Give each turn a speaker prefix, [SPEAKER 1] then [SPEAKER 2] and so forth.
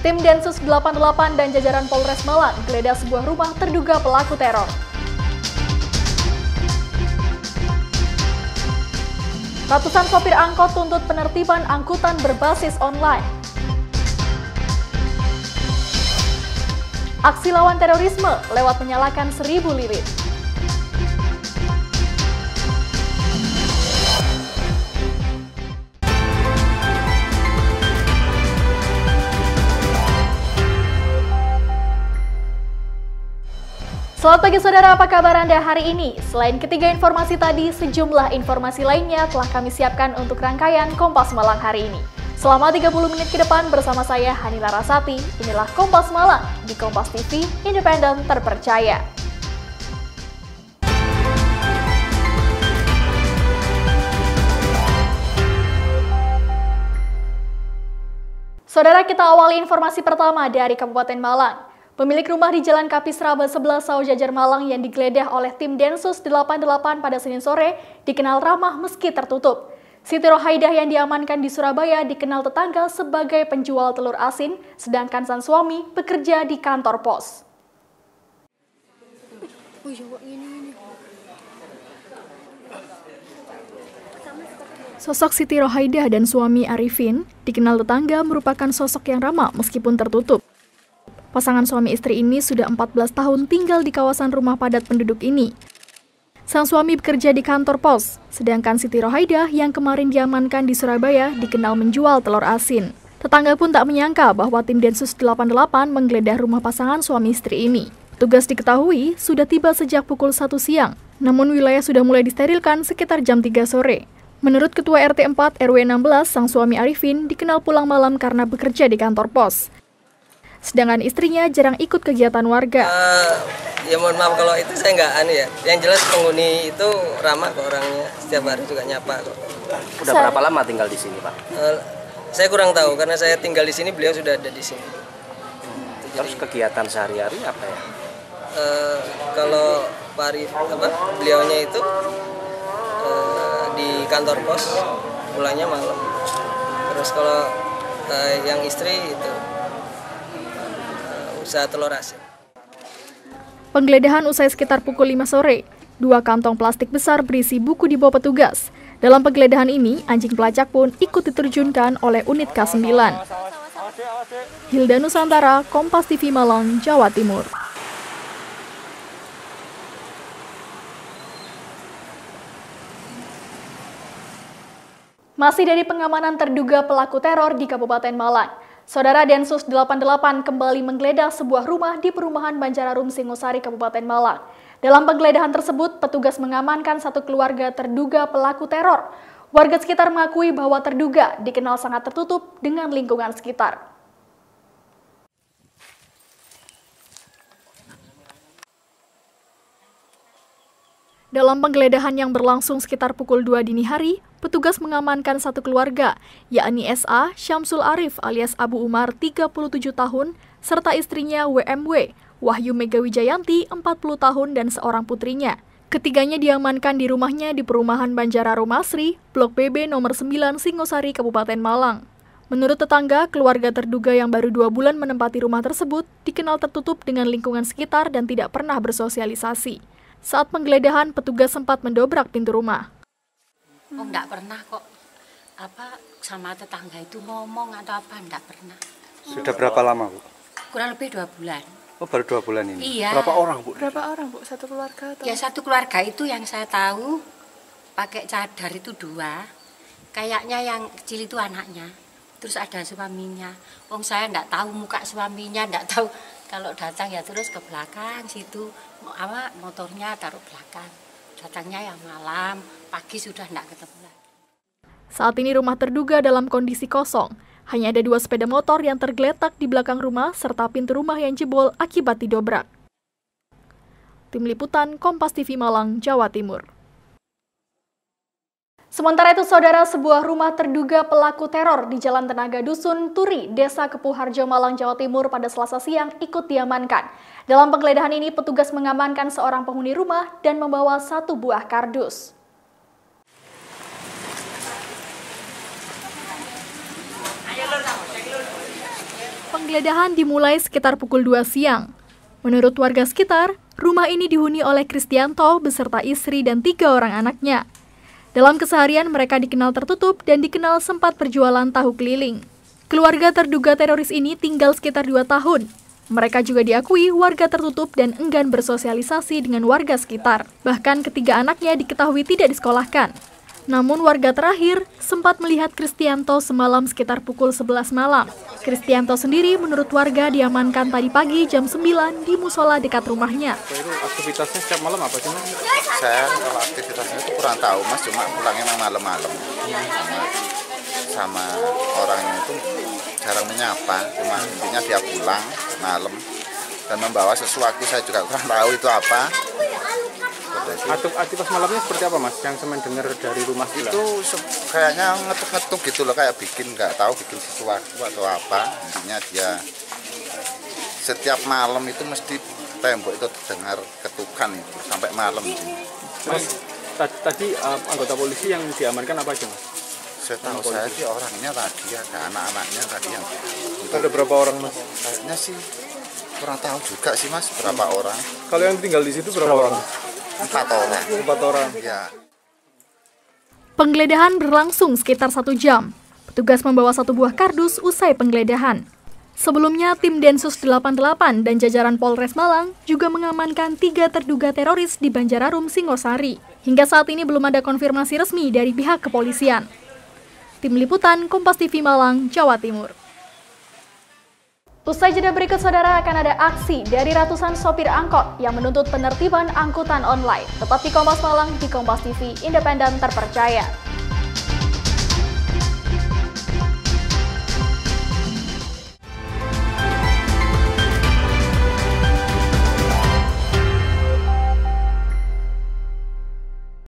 [SPEAKER 1] Tim Densus 88 dan jajaran Polres Malang geledah sebuah rumah terduga pelaku teror. Ratusan sopir angkot tuntut penertiban angkutan berbasis online. Aksi lawan terorisme lewat menyalakan seribu lilin. Selamat pagi saudara, apa kabar Anda hari ini? Selain ketiga informasi tadi, sejumlah informasi lainnya telah kami siapkan untuk rangkaian Kompas Malang hari ini. Selama 30 menit ke depan bersama saya Hanila Rasati, inilah Kompas Malang di Kompas TV, independen terpercaya. Saudara kita awali informasi pertama dari Kabupaten Malang. Pemilik rumah di Jalan Kapis Raba 11 Sau Jajar Malang yang digeledah oleh tim Densus 88 pada Senin sore dikenal ramah meski tertutup. Siti Rohaidah yang diamankan di Surabaya dikenal tetangga sebagai penjual telur asin, sedangkan sang suami bekerja di kantor pos. Sosok Siti Rohaidah dan suami Arifin dikenal tetangga merupakan sosok yang ramah meskipun tertutup. Pasangan suami istri ini sudah 14 tahun tinggal di kawasan rumah padat penduduk ini. Sang suami bekerja di kantor pos, sedangkan Siti Rohaidah yang kemarin diamankan di Surabaya dikenal menjual telur asin. Tetangga pun tak menyangka bahwa tim Densus 88 menggeledah rumah pasangan suami istri ini. Tugas diketahui sudah tiba sejak pukul 1 siang, namun wilayah sudah mulai disterilkan sekitar jam 3 sore. Menurut Ketua RT 4 RW 16, sang suami Arifin dikenal pulang malam karena bekerja di kantor pos. Sedangkan istrinya jarang ikut kegiatan warga. Uh,
[SPEAKER 2] ya mohon maaf kalau itu saya nggak aneh ya. Yang jelas penghuni itu ramah ke orangnya. Setiap hari juga nyapa kok.
[SPEAKER 3] Udah berapa lama tinggal di sini pak? Uh,
[SPEAKER 2] saya kurang tahu karena saya tinggal di sini beliau sudah ada di sini.
[SPEAKER 3] Hmm. Terus kegiatan sehari-hari apa ya?
[SPEAKER 2] Uh, kalau pari apa beliaunya itu uh, di kantor pos pulangnya malam. Terus kalau uh, yang istri itu usaha telur asin.
[SPEAKER 1] Penggeledahan usai sekitar pukul 5 sore. Dua kantong plastik besar berisi buku dibawa petugas. Dalam penggeledahan ini, anjing pelacak pun ikut diterjunkan oleh unit K9. Hilda Nusantara, Kompas TV Malang, Jawa Timur. Masih dari pengamanan terduga pelaku teror di Kabupaten Malang. Saudara Densus 88 kembali menggeledah sebuah rumah di perumahan Banjararum Singosari, Kabupaten Malang. Dalam penggeledahan tersebut, petugas mengamankan satu keluarga terduga pelaku teror. Warga sekitar mengakui bahwa terduga dikenal sangat tertutup dengan lingkungan sekitar. Dalam penggeledahan yang berlangsung sekitar pukul 2 dini hari, petugas mengamankan satu keluarga, yakni SA Syamsul Arif alias Abu Umar 37 tahun, serta istrinya WMW, Wahyu Megawijayanti 40 tahun dan seorang putrinya. Ketiganya diamankan di rumahnya di perumahan Banjara Romasri, Blok BB nomor 9 Singosari, Kabupaten Malang. Menurut tetangga, keluarga terduga yang baru dua bulan menempati rumah tersebut dikenal tertutup dengan lingkungan sekitar dan tidak pernah bersosialisasi. Saat penggeledahan, petugas sempat mendobrak pintu rumah.
[SPEAKER 4] Oh, enggak pernah kok. Apa sama tetangga itu ngomong atau apa, enggak pernah.
[SPEAKER 5] Sudah berapa lama, Bu?
[SPEAKER 4] Kurang lebih dua bulan.
[SPEAKER 5] Oh, baru dua bulan ini?
[SPEAKER 4] Iya.
[SPEAKER 5] Berapa orang, Bu?
[SPEAKER 6] Berapa orang, Bu? Satu keluarga atau?
[SPEAKER 4] Ya, satu keluarga itu yang saya tahu pakai cadar itu dua. Kayaknya yang kecil itu anaknya. Terus ada suaminya. Wong saya enggak tahu muka suaminya, enggak tahu kalau datang ya terus ke belakang situ. Apa motornya taruh belakang datangnya yang malam, pagi sudah tidak ketemu lagi.
[SPEAKER 1] Saat ini rumah terduga dalam kondisi kosong. Hanya ada dua sepeda motor yang tergeletak di belakang rumah serta pintu rumah yang jebol akibat didobrak. Tim Liputan Kompas TV Malang, Jawa Timur. Sementara itu, saudara, sebuah rumah terduga pelaku teror di Jalan Tenaga Dusun, Turi, Desa Kepuharjo, Malang, Jawa Timur pada selasa siang ikut diamankan. Dalam penggeledahan ini, petugas mengamankan seorang penghuni rumah dan membawa satu buah kardus. Penggeledahan dimulai sekitar pukul 2 siang. Menurut warga sekitar, rumah ini dihuni oleh Kristianto beserta istri dan tiga orang anaknya. Dalam keseharian mereka dikenal tertutup dan dikenal sempat berjualan tahu keliling. Keluarga terduga teroris ini tinggal sekitar dua tahun. Mereka juga diakui warga tertutup dan enggan bersosialisasi dengan warga sekitar. Bahkan ketiga anaknya diketahui tidak disekolahkan. Namun warga terakhir sempat melihat Kristianto semalam sekitar pukul 11 malam. Kristianto sendiri menurut warga diamankan tadi pagi jam 9 di musola dekat rumahnya.
[SPEAKER 5] Aktivitasnya setiap malam apa sih
[SPEAKER 6] Saya kalau aktivitasnya itu kurang tahu mas, cuma pulangnya malam-malam. Sama, sama orangnya itu jarang menyapa, cuma intinya dia pulang malam dan membawa sesuatu. Saya juga kurang tahu itu apa
[SPEAKER 5] aktivitas malamnya seperti apa mas? Yang semen dengar dari rumah
[SPEAKER 6] sebelah? Itu kayaknya ngetuk-ngetuk gitu loh, kayak bikin nggak tahu bikin sesuatu atau apa. Intinya dia setiap malam itu mesti tembok itu dengar ketukan itu sampai malam.
[SPEAKER 5] Mas, tadi uh, anggota polisi yang diamankan apa aja mas?
[SPEAKER 6] Saya tahu saya sih orangnya tadi ada anak-anaknya tadi yang.
[SPEAKER 5] Ada berapa orang mas?
[SPEAKER 6] Kayaknya sih kurang tahu juga sih mas berapa orang.
[SPEAKER 5] Kalau yang tinggal di situ berapa, berapa orang?
[SPEAKER 6] Empat orang.
[SPEAKER 5] Empat orang.
[SPEAKER 6] Ya.
[SPEAKER 1] Penggeledahan berlangsung sekitar satu jam. Petugas membawa satu buah kardus usai penggeledahan. Sebelumnya, tim Densus 88 dan jajaran Polres Malang juga mengamankan tiga terduga teroris di Banjararum, Singosari. Hingga saat ini belum ada konfirmasi resmi dari pihak kepolisian. Tim Liputan Kompas TV Malang, Jawa Timur. Usai jeda berikut saudara akan ada aksi dari ratusan sopir angkot yang menuntut penertiban angkutan online. Tetap di Kompas Malang di Kompas TV, independen terpercaya.